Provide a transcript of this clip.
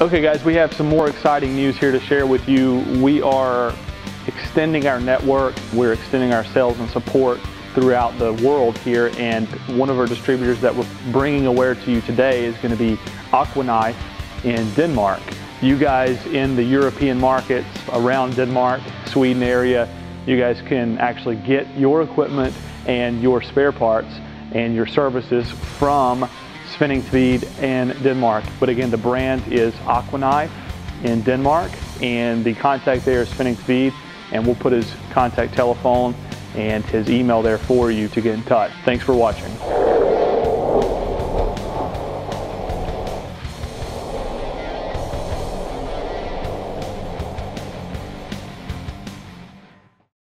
Okay guys, we have some more exciting news here to share with you. We are extending our network, we're extending our sales and support throughout the world here and one of our distributors that we're bringing aware to you today is going to be Aquanife in Denmark. You guys in the European markets around Denmark, Sweden area, you guys can actually get your equipment and your spare parts and your services from Spinning speed in Denmark. But again, the brand is Aquanife in Denmark, and the contact there is Spinning speed, and we'll put his contact telephone and his email there for you to get in touch. Thanks for watching.